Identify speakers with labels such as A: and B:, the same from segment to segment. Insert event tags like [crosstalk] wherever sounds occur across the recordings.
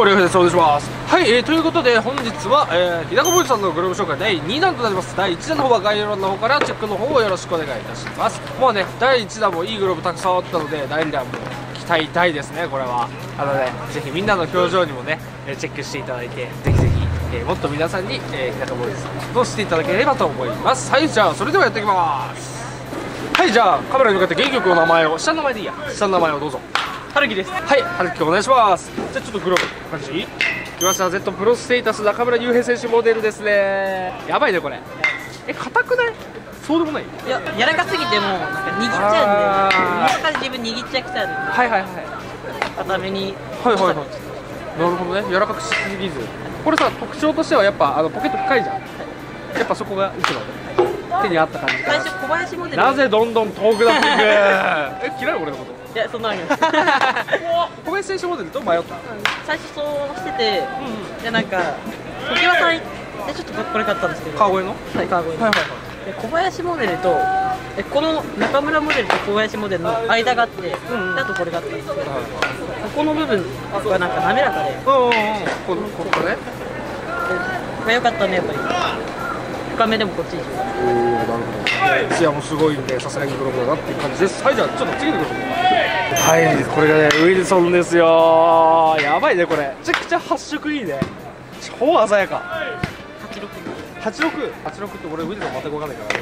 A: もりょうですお願いします。はい、えー、ということで本日は、えー、日高坊主さんのグループ紹介第2弾となります。第1弾の方は概要欄の方からチェックの方をよろしくお願いいたします。もうね第1弾もいいグループたくさんあったので第2弾も期待大ですねこれは。あのねぜひみんなの表情にもねチェックしていただいてぜひぜひ、えー、もっと皆さんに、え、日高坊主さんとしていただければと思います。はいじゃあそれではやっていきます。はいじゃあカメラに向かって原曲の名前を。下の名前でいいや。下の名前をどうぞ。
B: 春樹です。
A: はい春樹お願いします。じゃあちょっとグローブ感じ。きました Z プロステータス中村悠平選手モデルですね。やばいねこれ。え硬くない？そうでもない？
B: いや柔らかすぎてもなんか握っちゃうんで中で自分握っちゃくちゃうんで
A: はいはいはい。
B: 硬めに。
A: はいはいはい。なるほどね。柔らかくしすぎず。これさ特徴としてはやっぱあのポケット深いじゃん。やっぱそこが一番。手に合った感じ
B: 最初小林モデル。
A: なぜどんどん遠くなっていく？[laughs] え嫌い俺のこと？
B: いやそんなわけない。[laughs]
A: 小林選手モデルと迷った、
B: 最初そうしてて、うん、でなんか常盤さんでちょっとこれ買ったんですけど。
A: 川越の？
B: はい川越の、はいはいはい、で小林モデルとえこの中村モデルと小林モデルの間があって、うん、あとこれがあったんですけど、はいはい、ここの部分がなんか滑らかで、うんうんうん、
A: こここね。
B: が良かったねやっぱり深めでもこっちにしようおおなるほ
A: どツヤもすごいんでさすがにブログだなっていう感じです。はいじゃあちょっと次のことはいこれがねウィルソンですよ。やばいねこれ。めちゃくちゃ発色いいね超鮮やか86 86って俺ウィルソン全く分かんないか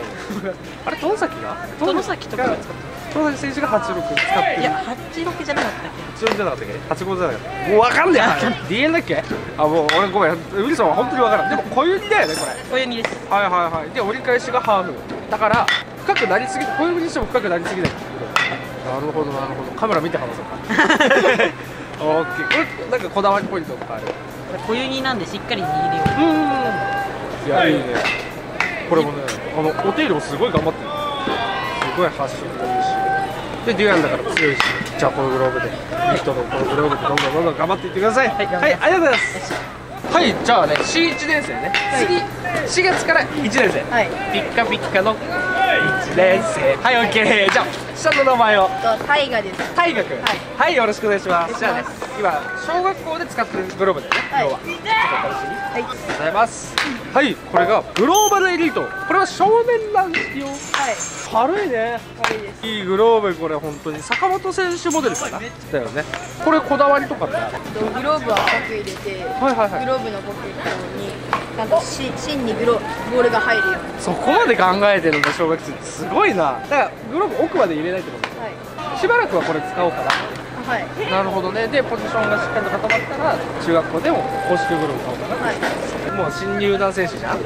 A: ら。あれ殿崎が
B: 殿崎とか使って
A: 東崎選手が？86使ってる？
B: いや86じゃなかったっけ？
A: 86じゃなかったっけ85じゃなかったもう分かんねえ DN だっけ？あもう俺ごめん。ウィルソンは本当に分からん。でも小指だよねこれ。
B: 小指です。
A: はいはいはい。で折り返しがハーフ。だから深くなりすぎ小指にしても深くなりすぎないなるほどなるほど。カメラ見て話そうかオッケー。これなんかこだわりポイントとかある？
B: 小指なんでしっかり握れるうん
A: いやいいね。これもねあのお手入れもすごい頑張ってる。すごい発色がいいし。でデュアンだから強いしじゃあこのグローブで。リフトのこのグローブでどんどんどんどん頑張っていってください。はい、はい、ありがとうございます。はいじゃあね C1 年生ね、はい、次4月から1年生はい。ピッカピッカの1年生はい。OK じゃあ下の名前を。
C: 大河です。
A: 大河君はい、はい、よろしくお願いします。じゃあね今小学校で使ってるグローブだよね、はい、今日は。ちょっとお楽しみ。はい。ありがとうございますはいこれがグローバルエリート。これは正面なんですよ。はい。軽いね。軽いです。いいグローブこれ本当に。坂本選手モデルかな？だよね。これこだわりとかって？
C: グローブは深く入れて、はいはいはい、グローブのポケットになんとし芯にグロボールが入るように
A: そこまで考えてるんだ小学生すごいな。だからグローブ奥まで入れないってこと？はい。しばらくはこれ使おうかな。はい。なるほどね。でポジションがしっかりと固まったら中学校でも公式グローブ買おうかな。はいもう新入団選手じゃん、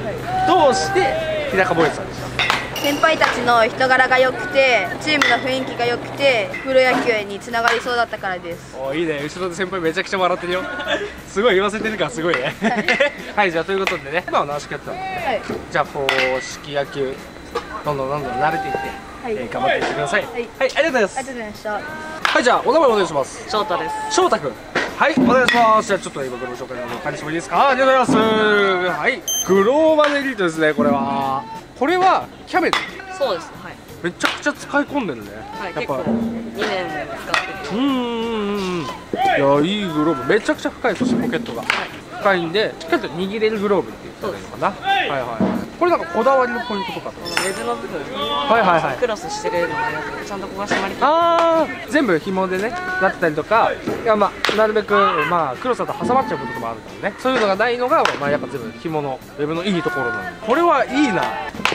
A: どうして日高ボイスさんでした？
C: 先輩たちの人柄が良くてチームの雰囲気が良くてプロ野球につながりそうだったからです。
A: おいいね。後ろで先輩めちゃくちゃ笑ってるよ。すごい言わせてるからすごいね。はい、じゃあということでね。今は軟式やったので、はい、じゃあ公式野球どんどんどんどん慣れていって、はい、えー、頑張っていってください、はい、はい、ありがとうございます。
C: ありがとうございました。
A: はいじゃあお名前お願いします。
B: 翔太です。
A: 翔太君はいお願いします。じゃあちょっと今グロー紹介の感じしてもいいですか？ありがとうございます。はい。グローバルエリートですねこれは。これはキャベツ
B: そうですはい。
A: めちゃくちゃ使い込んでるね。
B: はい結構2年使ってて。うんうん
A: うんいやいいグローブ。めちゃくちゃ深いそしてポケットが、はい、深いんでしっかりと握れるグローブって言ったらいいのかな。はいはいこれなんかこだわりのポイントとか？ウ
B: ェブの部分はいはいはいクロスしてるのがちゃんとここが締まり
A: ああ全部紐でねなってたりとかいやまあなるべくまあクロスだと挟まっちゃうこともあるからね。そういうのがないのがまあやっぱ全部紐のウェブのいいところなのこれはいいな。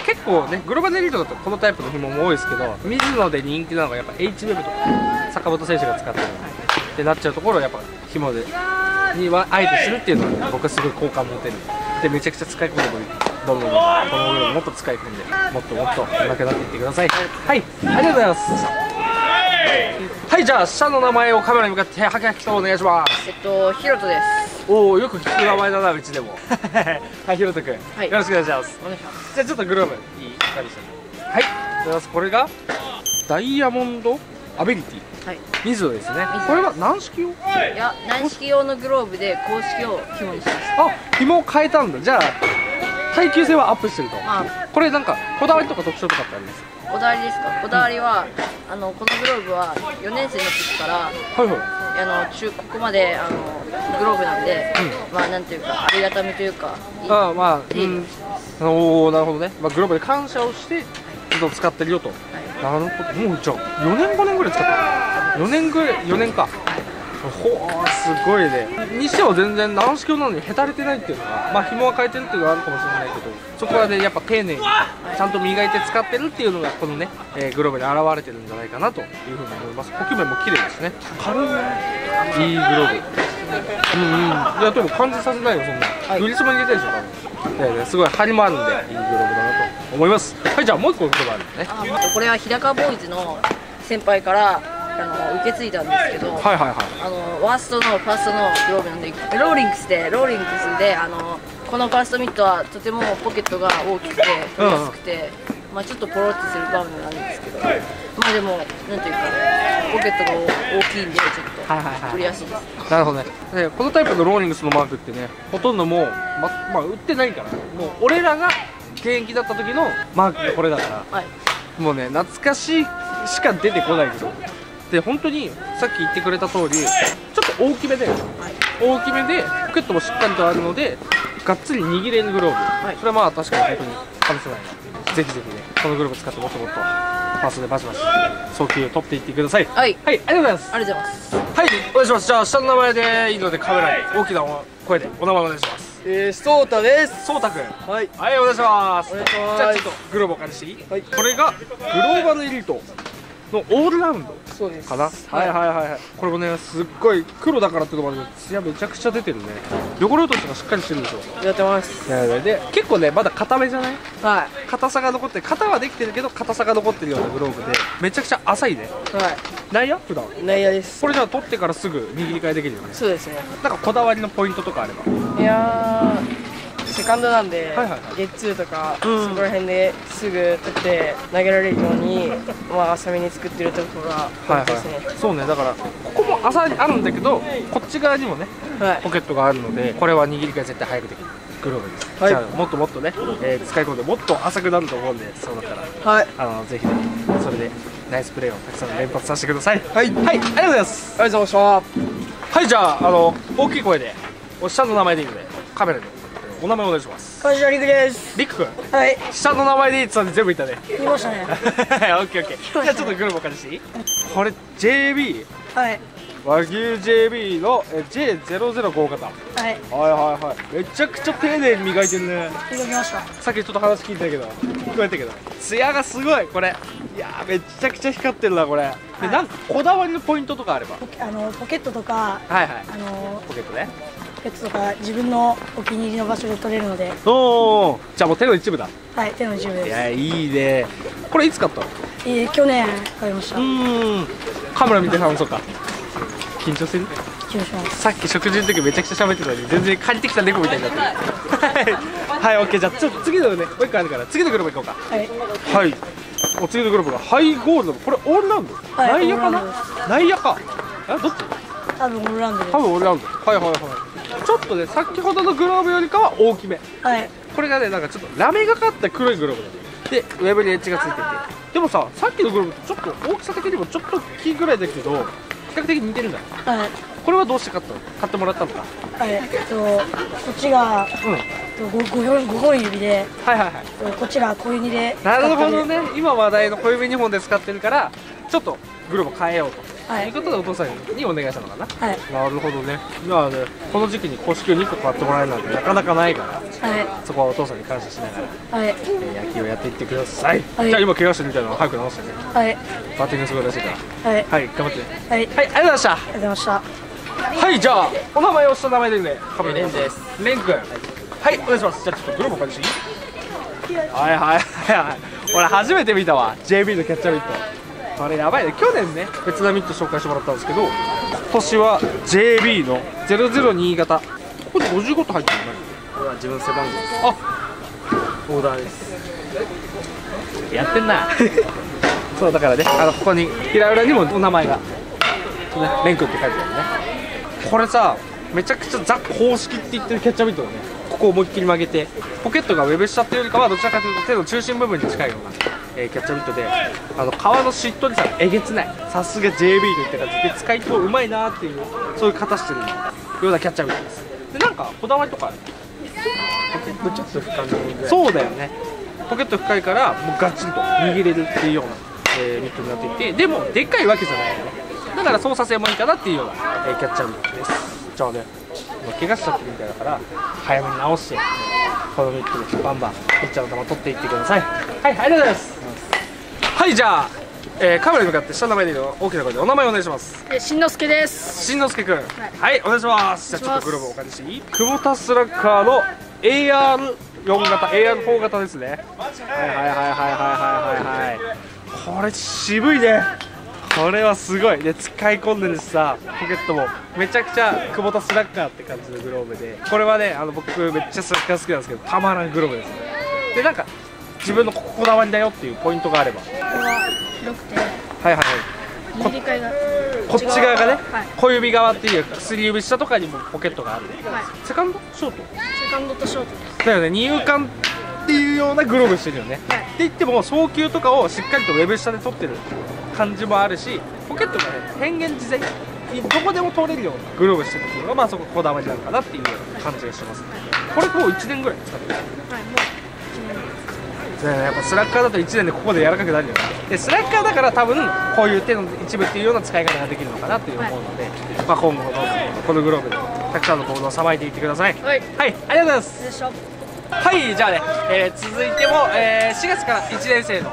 A: 結構ねグローバルエリートだとこのタイプの紐も多いですけど水野で人気なのがやっぱ H ウェブとか坂本選手が使ってるってなっちゃうところをやっぱ紐でにはあえてするっていうのは僕はすごい好感持てるでめちゃくちゃ使い込んでもいいどんどんこのグルもっと使い込んでもっともっと上手くなっていってください。はいありがとうございます。はいじゃあ下の名前をカメラに向かってはきはきとお願いします。
C: えっとひろとです。
A: おおよく聞く名前だなうちでも。[laughs] はいひろとくん、はい、よろしくお願いします。お願いします。じゃあちょっとグローブいい感じしてはいこれがダイヤモンドアベリティ、はい、水野ですね。これは軟式用？い
C: や軟式用のグローブで公式を紐にしました。
A: あ紐を変えたんだ。じゃあ耐久性はアップしてると、まあ、これなんかこだわりとか特徴とかってあります？
C: こだわりですか？こだわりは、うん、あのこのグローブは4年生の時から、はいはい、あの中ここまであの
B: グローブなんで、まあなんていうかありがたみというか
A: ああまあ、
B: いい。
A: うん、おおなるほどね、まあ、グローブで感謝をしてずっと使ってるよと、なるほど。もうじゃあ4年5年ぐらい使ってる4年ぐらい4年かほーすごいね。にしては全然軟式用なのにへたれてないっていうのはまあ紐は変えてるっていうのはあるかもしれないけどそこはねやっぱ丁寧にちゃんと磨いて使ってるっていうのがこのね、えーグローブに現れてるんじゃないかなというふうに思います。補給面も綺麗ですね。軽い。ねいいグローブ。うんうん。いやでも感じさせないよそんな、グリスも入れてるでしょ多分。いやいやすごい張りもあるんでいいグローブだなと思います。はいじゃあもう一個グローブあるんでね
B: これは日高ボーイズの先輩からあの受け継いだんですけど、
A: はいはいはい。
B: あのワーストのファーストのグローブなんでローリングスでローリングスであのこのファーストミットはとてもポケットが大きくて取りやすくて、まあ、ちょっとポロってする場面なんですけど、まあでもなんていうかポケットが大きいんでちょっ
A: はいはいはい。
B: と取りやすいです、
A: なるほどね。でこのタイプのローリングスのマークってねほとんどもうま、まあ、売ってないからもう俺らが現役だった時のマークがこれだから
B: はい。
A: もうね懐かしいしか出てこないけどで本当にさっき言ってくれた通りちょっと大きめで大きめでポケットもしっかりとあるのでがっつり握れるグローブ、それはまあ確かに本当に外せないぜひぜひねこのグローブ使ってもっともっとパスでバシバシ送球を取っていってください。
B: はい。
A: はいありがとうございます。
B: ありがとうございます。
A: はいお願いします。じゃあ下の名前でいいのでカメラに大きな声でお名前お願いします。
D: えー、そうたです。
A: そうたくん
D: はい。
A: はいお願いします。
D: お願いします。
A: じゃあちょっとグローブお借りしていい、
D: はい。
A: これがグローバルエリートのオールラウンド
D: そうです。
A: かな、はいはいはいはいこれもねすっごい黒だからっていうのもあるけど艶めちゃくちゃ出てるね汚れ落としがしっかりしてるでしょ
D: やってます。
A: で結構ねまだ硬めじゃない？
D: は
A: 硬さが残ってる型はできてるけど硬さが残ってるようなグローブでめちゃくちゃ浅いね
D: い。は
A: 内野普段
D: い。内野です。
A: これじゃあ取ってからすぐ握り替えできるよね
D: そうですね。
A: なんかこだわりのポイントとかあれば
D: いやー、セカンドなんで、ゲッツーとか、
A: うん。
D: そこら辺ですぐ取って投げられるように、まあ、浅めに作ってるところが
A: はい。はい。そうねだからここも浅いあるんだけどこっち側にもね
D: はい。
A: ポケットがあるのでこれは握り替え絶対早くできるグローブです、
D: はい。
A: じゃあもっともっとね、えー使い込んでもっと浅くなると思うんでそうだったら。
D: はい。
A: あのぜひねそれでナイスプレーをたくさん連発させてください。
D: はい。
A: はい。ありがとうございます。
D: ありがとうございま
A: はいじゃああの大きい声でお下の名前でいいのでカメラにお名前お願いします。
D: 梶田陸です。
A: リック君。
D: はい。
A: 下の名前でいいってたんで全部言ったね。
D: 見ましたね。[laughs]
A: オッケーオッケー。じゃあちょっとグループお借りしていい？これ JB
D: はい。
A: 和牛 JB のえ J005 型
D: はい。
A: はいはいはい。めちゃくちゃ丁寧に磨いてるね。
D: いただきました。
A: さっきちょっと話聞いてたけど聞こえたけど。艶がすごいこれ。いやーめちゃくちゃ光ってるなこれ。でなんかこだわりのポイントとかあれば。
E: あのポケットとか
A: はいはい。
E: あの
A: ポケットね
E: ポケットとか自分のお気に入りの場所で取れるので、
A: おおじゃあもう手の一部だ
E: はい、手の一部です。
A: いやいいねこれいつ買ったの？
E: えー去年買いました。
A: うーんカメラ見て話そうか緊張する？
E: 緊張します。
A: さっき食事の時めちゃくちゃ喋ってたのに全然借りてきた猫みたいになってる [laughs] はいはいオッケーじゃあ次のねもう一個あるから次のグループ行こうか
E: はい、
A: はい。お次のグループがハイゴールド。これオールラウンド？
E: はい
A: 内野かな？内野か。えどっち？
E: 多分オールラウンドで
A: 多分オールラウンド。はいはいはい。ちょっとね先ほどのグローブよりかは大きめ。
E: す。はい、
A: これがねなんかちょっとラメがかった黒いグローブだね。でウェブにエッジがついてて。でもささっきのグローブとちょっと大きさ的にもちょっと大きいぐらいだけど比較的似てるんだ。
E: はい、
A: これはどうして買ったの？買ってもらったのか？
E: はい、えっとこっちが
A: うん。
E: えっと五五本五本指で、
A: はいはいはい。
E: えっとこっちが小指で使
A: なるほどね。今話題の小指2本で使ってるからちょっとグローブ変えようと。
E: はい
A: いうことでお父さんにお願いしたのかな。
E: はい、
A: なるほどね。まあね、この時期に公式を2個買ってもらえるなんてなかなかないから、
E: は
A: そこはお父さんに感謝しながら、
E: い、はい、
A: えー野球をやっていってください。
E: はい
A: じゃあ今怪我してるみたいなの早く直してね。
E: はい、
A: バッティングすごいらしいから。
E: はい、
A: はい、頑張ってね。
E: はい、あり
A: はい、ありがとうございました。
E: がとうございました。
A: はい、じゃあ、お名前をした名前でね、カメラ
D: レンです。
A: レン君。はい、お願いします。じゃあちょっとグローブお借りしていい？はいはいはいはい。俺初めて見たわ。JB のキャッチャーミット。あれやばいね。去年ね、別なミット紹介してもらったんですけど、今年は JB の002型。ここで55と入ってるの？
D: これは自分背番号です。
A: あ
D: オーダーです。
A: やってんな [laughs] そうだからねあのここに平裏にもお名前が、ね、レン君って書いてあるねこれさめちゃくちゃザ公式って言ってるキャッチャーミットだねここを思いっきり曲げてポケットがウェブ下っていうよりかはどちらかというと手の中心部分に近いような、えーキャッチャーミットであの皮のしっとりさえげつないさすが JB といった感じで使いとうまいなーっていうそういう形してるようなキャッチャーミットですでなんかこだわりとかある
F: ポケットちょっと深めぐらい
A: そうだよね。ポケット深いからもうガチンと握れるっていうような、えーミットになっていてでもでっかいわけじゃないよねだから操作性もいいかなっていうような、えーキャッチャーミットですじゃあねもう怪我しちゃってるみたいだから早めに直して。このミットでバンバンピッチャーの球取っていってください。はいありがとうございます。はいじゃあ、えー、カメラに向かって下の名前で大きな声でお名前お願いします。
E: えしんのすけです。
A: しんのすけくん、はい、はい、お願いします。じゃあちょっとグローブお借りしていい？久保田スラッガーの AR4 型 AR4 型ですね。はいはいはいはいはいはいはいこれ渋いね。これはすごい。で使い込んでるしさポケットも。めちゃくちゃ久保田スラッガーって感じのグローブで。これはねあの僕めっちゃスラッガー好きなんですけどたまらんグローブです。ねでなんか自分のここだわりだよっていうポイントがあれば。
E: ここが広くて。
A: はいはいはい。こっち側がね、
E: はい。
A: 小指側っていう薬指下とかにもポケットがある
E: はい。
A: セカンド？ショート？
E: セカンドとショート
A: だよね。二遊間っていうようなグローブしてるよね、
E: はい。
A: って言っても送球とかをしっかりとウェブ下で取ってる感じもあるしポケットがね変幻自在。にどこでも取れるようなグローブしてるっていうのがまあそここだわりなのかなっていう感じがしますこれもう1年ぐらい使ってる。
E: はいもう
A: ねやっぱスラッガーだと1年でここで柔らかくなるよねでスラッガーだから多分こういう手の一部っていうような使い方ができるのかなっていう思うので、まあ、今後もどうぞこのグローブでたくさんのボールをさばいていってください。
E: はい
A: はい、ありがとうございます。はいじゃあね、えー続いても、えー4月から1年生の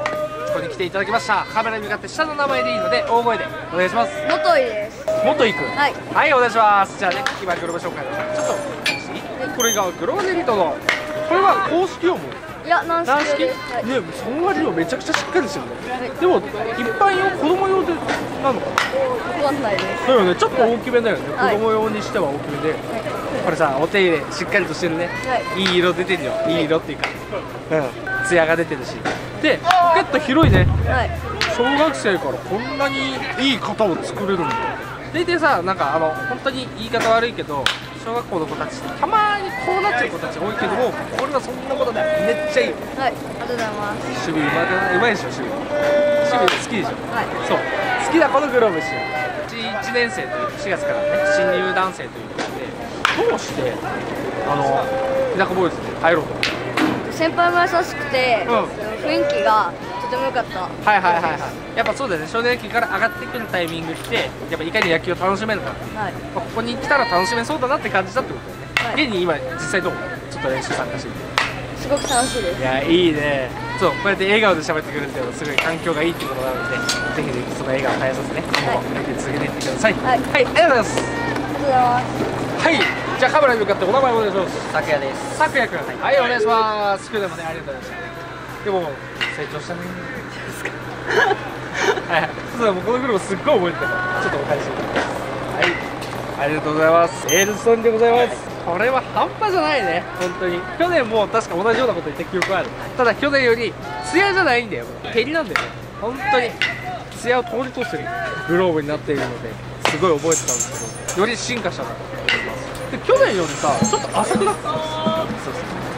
A: 子に来ていただきました。カメラに向かって下の名前でいいので大声でお願いします。
C: 元井です。
A: 元井くん。
C: はい。
A: はいお願いします。じゃあね今グローブ紹介ちょっといい。これがグローブネリトのこれは公式用も
C: いや軟
A: 軟式
C: 式です、はい、
A: ねその割にはめちゃくちゃしっかりしてるね、
C: はい
A: でも一般用子供用でなのかな？
C: わかんないです。
A: だよね。ちょっと大きめだよね、
C: はい。
A: 子供用にしては大きめで、これさお手入れしっかりとしてるね、、
C: はい。
A: い色出てるよ。い。い色っていうか。うん。艶が出てるし。でポケット広いね。
C: はい。
A: 小学生からこんなにいい型を作れるんだ大体さなんかあの本当に言い方悪いけど小学校の子たちたまにこうなっちゃう子たち多いけどもこれはそんなことない。めっちゃいい
C: はいありがとうございます。
A: 守備うまいでしょ守備守備好きでしょ。
C: はい。
A: そう。好きなこのグローブですよう。ち1年生という4月からね新入団生ということでどうしてあの日高ボーイズに入ろうと思った
C: 先輩も優しくて、
A: うん。
C: 雰囲気がとても良かった。
A: はいはいはいはい。やっぱそうだよね。少年野球から上がってくるタイミングってやっぱいかに野球を楽しめるか。
C: はい。
A: まあここに来たら楽しめそうだなって感じだってことだよね、
C: はい。
A: 現に今実際どう？ちょっと練習参加してみて。
C: すごく楽しいです。
A: いやいいね。そうこうやって笑顔で喋ってくれるっていうのはすごい環境がいいってことなのでぜひぜひその笑顔を絶やさずね今後も野球続けていってください。
C: はい。
A: はい、ありがとうございます
C: ありがとうございます
A: はい。じゃあカメラに向かってお名前お願いします。
F: 拓也です。
A: さくやくんはいお願いします。スクールもねありがとうございましたでも成長したね。はいそもうこのグループすっごい覚えてたから。ちょっとお返しはい。ありがとうございます。エールソンでございます。これは半端じゃないね。本当に。去年も確か同じようなこと言った記憶ある。ただ去年より艶じゃないんだよ。ペリなんだよ。ね本当に。艶を通り越してる。グローブになっているので。すごい覚えてたんですけど。より進化したなと思います。で去年よりさちょっと浅くなったんです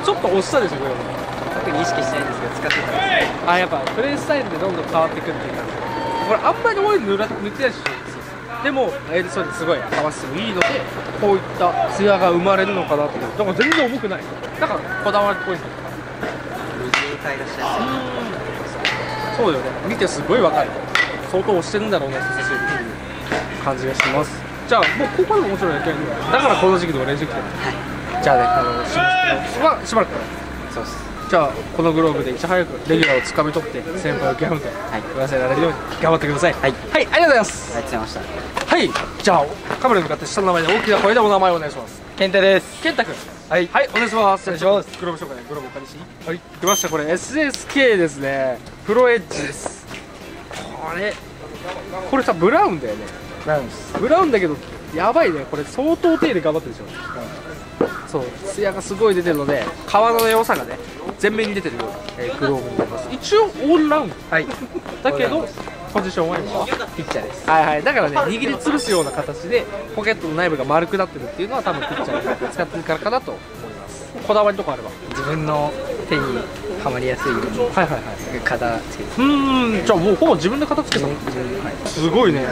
A: ちょっと押したでしょグローブ
F: 特に意識してないんですけど使ってたんです
A: あやっぱプレースタイルでどんどん変わってくるっていう感じこれあんまりオイル塗ら塗ってないでしょでもエルソンすごい合わせてもいいのでこういったツヤが生まれるのかなってだから全然重くない。だからこだわりポイント。とか
F: 水買い出しやすい
A: そうよね。見てすごいわかる。相当押してるんだろうな人差し指っていう感じがします。じゃあもうここでももちろん野球やるだからこの時期でも練習来てる。じゃあねあのしましばらく。
F: そうっす
A: じゃあこのグローブでいち早くレギュラーをつかみ取って先輩をギャンと
F: はい。
A: 言わせられるように頑張ってください
F: はい。
A: はい、ありがとうございます。
F: ありがとうございました。
A: はい。じゃあカメラに向かって下の名前で大きな声でお名前をお願いします。
F: 健太です。
A: 健太君。
F: はい。
A: はいお願いします。
F: お願いします。
A: グローブ紹介グローブお借りしていい？はい。来ました。これ SSK ですね。プロエッジです。これこれさブラウンだよね。
F: ブラウンです。
A: ブラウンだけどやばいね。これ相当手入れ頑張ってるでしょそうツヤがすごい出てるので皮の良さがね全面に出てるような、えーグローブになります。一応オールラウンド。
F: はい。
A: だけどポジションは今
F: ピッチャーです。
A: はいはい。だからね握りつぶすような形でポケットの内部が丸くなってるっていうのは多分ピッチャーが使ってるからかなと思います。こだわりとかあれば。
F: 自分の手にはまりやすいように
A: はいはいはい。
F: 型つけて。
A: うーんじゃあもうほぼ自分で形つけたの？すごいね。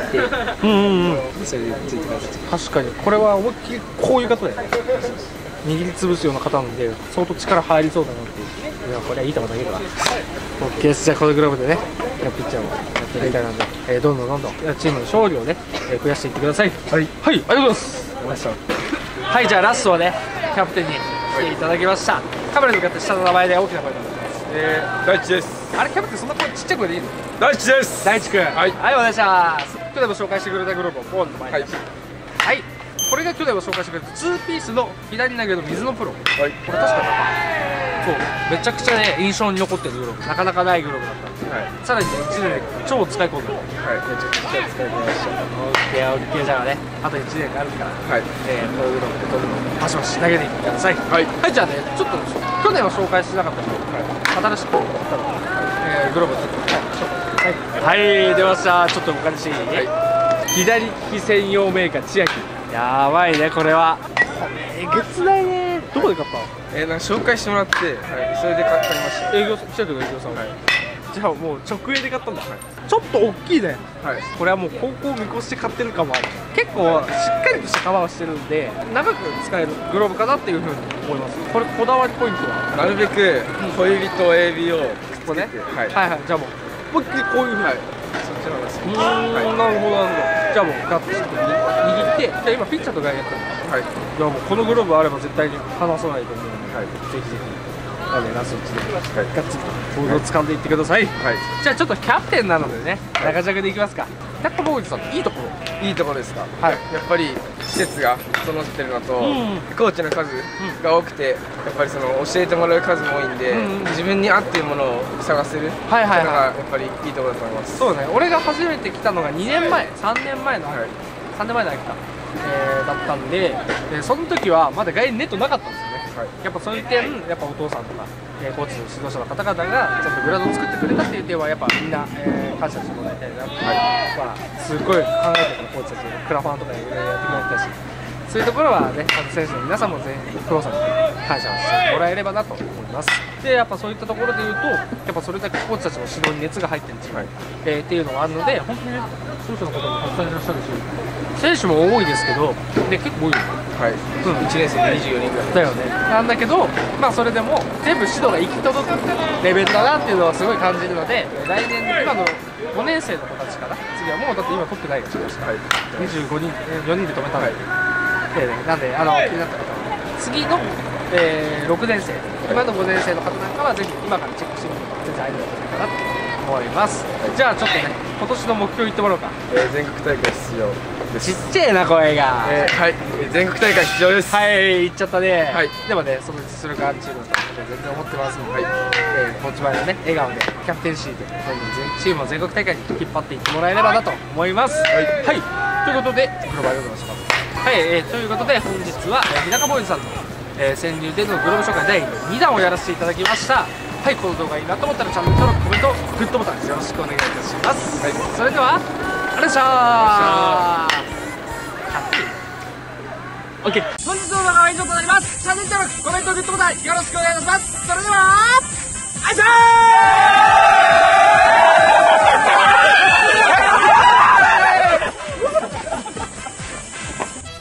A: うんうんうん。
F: それでついて形。
A: 確かに。これは思いっきりこういう型だよね。握りつぶすような型なんで相当力入りそうだなっていやこれはいい球投げるわ。OK です。じゃあこのグローブでねピッチャーをやっていきたいなんで、えーどんどんどんどん。チームの勝利をね、えー増やしていってください。はい、はい、ありがとうございます。はいじゃあラストはねキャプテンに来ていただきました。カメラに向かって下の名前で大きな声で
G: えー、大地です。
A: あれキャプテンそんな声ちっちゃい声でいいの？
G: 大地です。
A: 大地君。
G: はい。
A: はいお願いします。去年も紹介してくれたグローブをポンと前に
G: はい。
A: はい、これが去年も紹介してくれた2ピースの左投げの水のプロ
G: はい。
A: これ確かそう。めちゃくちゃね印象に残ってるグローブ。なかなかないグローブだったんで。
G: はい。
A: さらにね1年で超使い込んでる
G: はい。
A: めちゃくちゃ使い込みました。オッケーオッケーじゃあねあと1年があるから。
G: はい。
A: えー、こういうグローブでどんどんバシバシ投げていってください
G: はい。
A: はいじゃあねちょっと去年は紹介してなかった人、新しく買ったの、えー、グローブちょっとはい、はい、出ましたちょっとお借りしていい、左利き専用メーカー千秋。やばいねこれは。えげつないねどこで買ったの？
G: えー、なんか紹介してもらって、はい、それで買買いました。
A: 営業千秋の営業さんはい。じゃあもう直営で買ったんだ、ちょっと大きいね。
G: はい。
A: これはもう高校見越して買ってる感もある。結構しっかりとしたカバーをしてるんで長く使えるグローブかなっていうふうに思います。これこだわりポイントは？
G: なるべく小指と親指をくっつ
A: これね。
G: はい、
A: はいはい。じゃあもう。思いっきりこういうふうに、
G: はい、そっちの方が好き。
A: うーん、なるほどなるほど。じゃあもうガッと握ってじゃあ今ピッチャーとかやったの？
G: はい。
A: いやもうこのグローブあれば絶対に離さないと思うので、
G: はい。
A: ぜひぜひなのでラスト1でガッツリボールを掴んでいってください、
G: はい。
A: じゃあちょっとキャプテンなのでね長尺でいきますか。キャットボーイズさんのいいところ。
G: いいところですか？
A: はい。
G: やっぱり施設が整ってるのと、
A: ん
G: コーチの数が多くてやっぱりその教えてもらう数も多いんで、自分に合っているものを探せる
A: はいはいはい。
G: やっぱりいいところだと思います。
A: そうね。俺が初めて来たのが2年前3年前の秋、
G: はい。
A: 3年前の秋か、えーだったんででその時はまだ外野ネットなかったんですやっぱそういう点やっぱお父さんとか、えーコーチの指導者の方々がちゃんとグラウンドを作ってくれたっていう点はやっぱみんな、えー感謝してもらいたいなって、まあ、すごい考えてるコーチたちクラファンとかいろいろやってもらったしそういうところはねあの選手の皆さんも全員プロさんに感謝をしてもらえればなと思います。でやっぱそういったところで言うとやっぱそれだけコーチたちの指導に熱が入ってるチーム、
G: はい。
A: えーっていうのがあるので本当にね選手の方もたくさんいらっしゃるし選手も多いですけどで結構多い。よ
G: はい、
A: うん。
G: 1年生で24人ぐらい
A: だよね。なんだけどまあそれでも全部指導が行き届くレベルだなっていうのはすごい感じるので来年今の5年生の子たちから次はもうだって今取ってないから
G: はい。
A: 25人えー4人で止めたので、えーなんであの気になった方は。次の、えー6年生今の5年生の方なんかはぜひ今からチェックしてみると全然ありなんじゃないかなと思います、じゃあちょっとね今年の目標言ってもらおうか。
G: えー全国大会出場
A: ちっちゃいな声が
G: えーはいえー全国大会出場です
A: はい、言っちゃったね。
G: はい
A: でもね、その実力あるチームだと全然思ってますので、えー、コーチ前のね、笑顔で、キャプテンシーで、どんどん全チームを全国大会に引っ張っていってもらえればなと思います。はい。ということで、グローバルでございます。はい、えー、ということで、本日は、えー、日高ボーイズさんの、えー、潜入でのグローブ紹介第2弾をやらせていただきました。はい、この動画いいなと思ったらチャンネル登録、コメント、グッドボタンよろしくお願いいたします。はい、それでは、ありがとうございました。オッケー本日の動画は以上となります。チャンネル登録コメントグッドボタンよろしくお願いします。それではあいしょ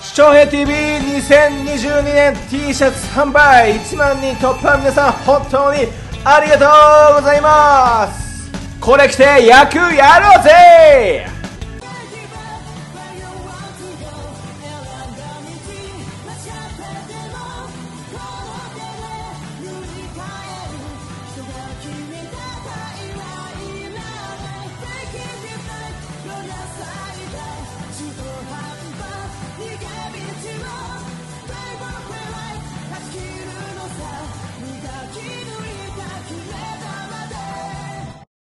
H: 視聴平 TV2022 年 T シャツ販売1万人突破皆さん本当にありがとうございます。これ着て野球やろうぜ「